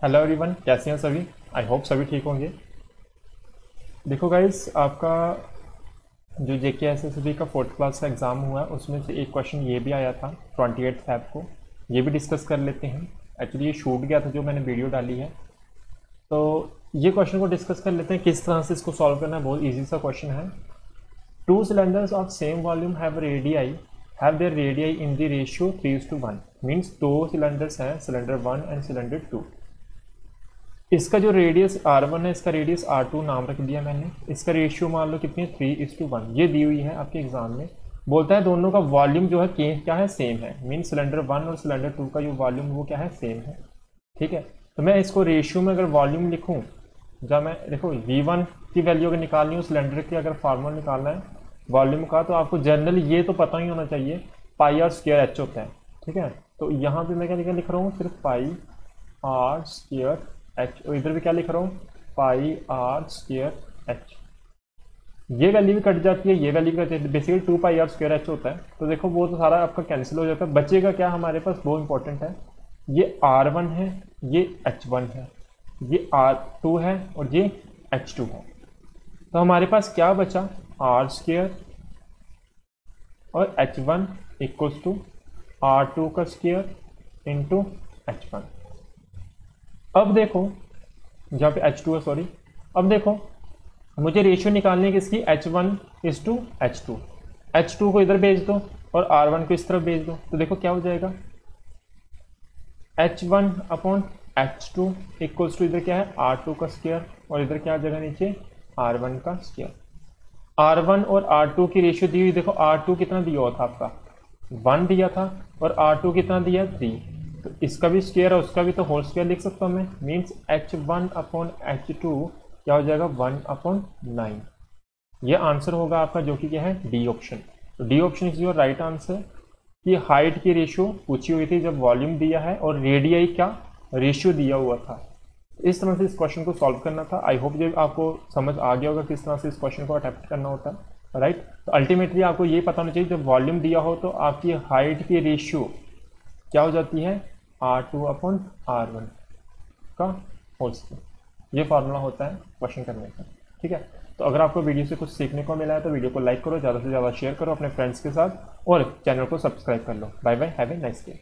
Hello everyone कैसे हैं सभी? आई होप सभी ठीक होंगे। देखो गाइस आपका जो J K S S B का फोर्थ क्लास का एग्ज़ाम हुआ है उसमें से एक क्वेश्चन ये भी आया था ट्वेंटी एट फैब को। ये भी डिस्कस कर लेते हैं। एक्चुअली ये शूट गया था जो मैंने वीडियो डाली है। तो ये क्वेश्चन को डिस्कस कर लेते हैं, किस तरह से इसको सॉल्व करना है, बहुत ईजी सा क्वेश्चन है। Two cylinders of same volume have radii have their radii in the ratio three two one means दो सिलेंडर्स हैं cylinder one and cylinder two इसका जो रेडियस आर वन है, इसका रेडियस आर टू नाम रख दिया मैंने। इसका रेशियो मान लो कितनी है? थ्री इज़ टू वन ये दी हुई है आपके एग्ज़ाम में। बोलता है दोनों का वॉल्यूम जो है क्या है? सेम है। मीन सिलेंडर वन और सिलेंडर टू का जो वॉल्यूम वो क्या है? सेम है। ठीक है? तो मैं इसको रेशियो में अगर वॉल्यूम लिखूँ, जब मैं, देखो वी वन की वैल्यू अगर निकालनी हो सिलेंडर की अगर फार्मूला निकालना है वॉल्यूम का तो आपको जनरली ये तो पता ही होना चाहिए पाई आर स्केयर एच होता है। ठीक है? तो यहाँ पे मैं क्या लिख रहा हूँ? सिर्फ़ पाई आर स्केयर एच इधर भी क्या लिख रहा हूँ? पाई आर स्क्र एच ये वैल्यू भी कट जाती है, ये वैल्यू भी कट जाती है। Basically two pi r square h होता है। तो देखो, वो तो सारा आपका कैंसिल हो जाता है। बचेगा क्या हमारे पास? वो इंपॉर्टेंट है। ये आर वन है, ये एच वन है। ये आर टू है और ये एच टू है। तो हमारे पास क्या बचा? आर स्क्र और h one equals two r two का स्क्र इंटू एच वन अब देखो, जहाँ पे एच टू है सॉरी अब देखो, मुझे रेशियो निकालने की इसकी h one is two h two h two को इधर भेज दो और आर वन को इस तरफ़ भेज दो। तो देखो क्या हो जाएगा? H one upon h two equals two इधर क्या है? आर टू का स्केयर और इधर क्या जगह नीचे? आर वन का स्केयर आर वन और आर टू की रेशियो दी हुई, देखो आर टू कितना दिया हुआ था आपका? वन दिया था और आर टू कितना दिया? थ्री तो इसका भी स्केयर है उसका भी तो होल स्केयर लिख सकता हूँ मैं। Means h one upon h two क्या हो जाएगा? वन अपॉन नाइन ये आंसर होगा आपका जो कि क्या है? D option D option is your right answer कि हाइट की रेशियो पूछी हुई थी जब वॉल्यूम दिया है और रेडियाई क्या? रेशियो दिया हुआ था। इस तरह से इस क्वेश्चन को सॉल्व करना था। आई होप जब आपको समझ आ गया होगा किस तरह से इस क्वेश्चन को अटैप्ट करना होता है। राइट तो अल्टीमेटली आपको ये पता होना चाहिए जब वॉल्यूम दिया हो तो आपकी हाइट की रेशियो क्या हो जाती है? R two upon r one का होल स्क्वायर ये फार्मूला होता है क्वेश्चन करने का, ठीक है? तो अगर आपको वीडियो से कुछ सीखने को मिला है तो वीडियो को लाइक करो, ज़्यादा से ज़्यादा शेयर करो अपने फ्रेंड्स के साथ और चैनल को सब्सक्राइब कर लो। Bye bye have a nice day